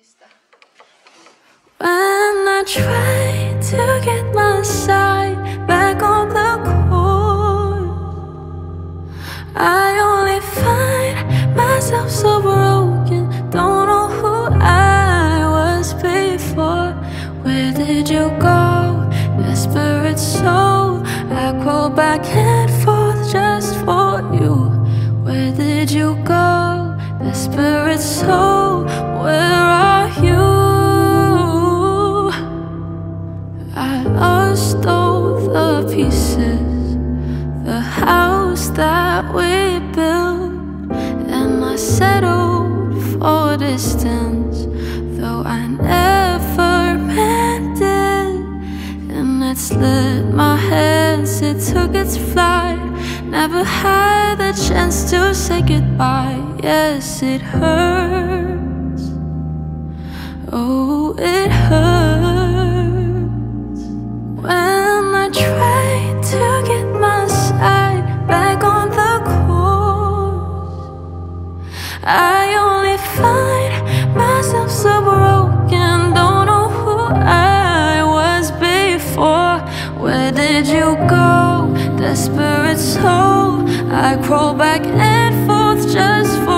When I try to get my side back on the course, I only find myself so broken. Don't know who I was before. Where did you go, desperate soul? I crawl back and forth just for you. Where did you go, desperate soul? Where are that we built, and I settled for distance, though I never meant it. And it slid my hands, it took its flight. Never had the chance to say goodbye. Yes, it hurts. I only find myself so broken. Don't know who I was before. Where did you go, desperate soul? I crawl back and forth just for